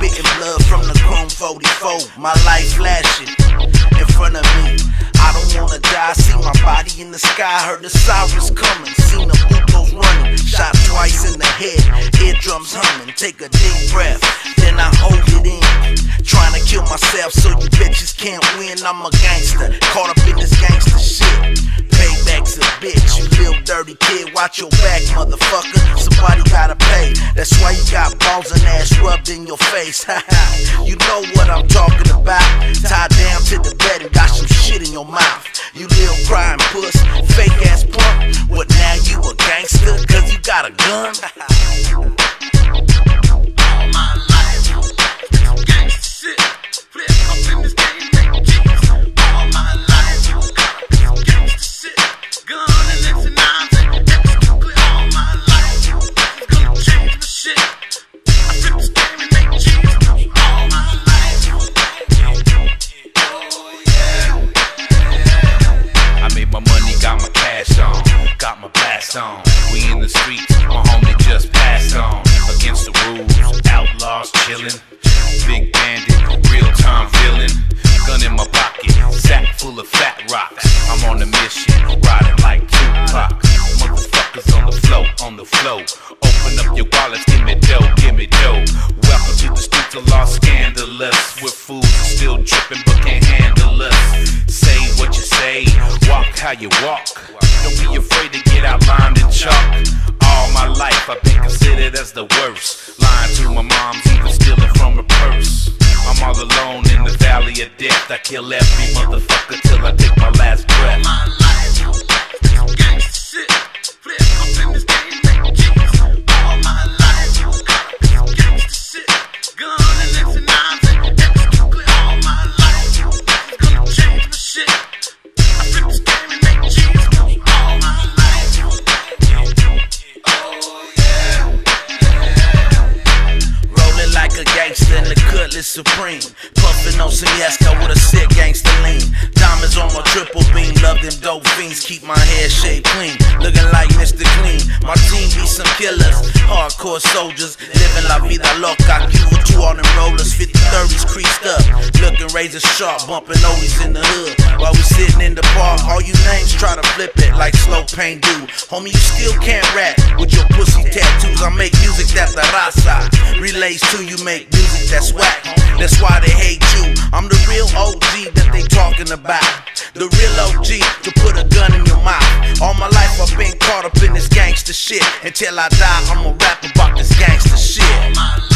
spitting blood from the chrome 44. My life flashing in front of me. I don't wanna die, see my body in the sky. Heard the sirens coming, seen the Butos running. Shot twice in the head, eardrums humming. Take a deep breath, then I hold it in. Trying to kill myself so you bitches can't win. I'm a gangster, caught up in this gangster shit. Payback's a bitch, you dirty kid. Watch your back, motherfucker. Somebody gotta pay. That's why you got balls and ass rubbed in your face. you know what I'm talking about. Tied down to the bed and got some shit in your mouth. You little crying puss, fake ass punk. What now you a gangster? Cause you got a gun? got on. We in the streets, my homie just passed on. Against the rules, outlaws chillin'. Big bandit, real time villain. Gun in my pocket, sack full of fat rocks. I'm on a mission, riding like Tupac. Motherfuckers on the flow, on the flow. Open up your wallets, give me dough, give me dough. Welcome to the streets of Los Scandalous. Where fools still tripping but can't handle us. Say what you say, walk how you walk. As the worst. Lying to my mom's, even stealing from her purse. I'm all alone in the valley of death. I kill every motherfucker till I take my last breath. my life. Gangsta shit, flip up in this game, make G's. All my life, gangsta shit, gun and X and nines and clip. All my life, gonna change my shit. Supreme. Puffing on some with a sick gangster lean. Diamonds on my triple beam. Love them dope fiends. Keep my hair shaved clean. Looking like Mr. Clean. My team be some killers. Hardcore soldiers. Living la vida loca. Cuba two on them rollers. 50 30s creased up. Looking razor sharp. Bumping oldies in the hood. While we sitting in the park. All you names try to flip it like slow pain do. Homie, you still can't rap with your pussy tattoos. I make music that the raza relates to. You make music that's whack. That's why they hate you. I'm the real OG that they talking about. The real OG to put a gun in your mouth. All my life I've been caught up in this gangster shit. Until I die, I'ma rap about this gangster shit.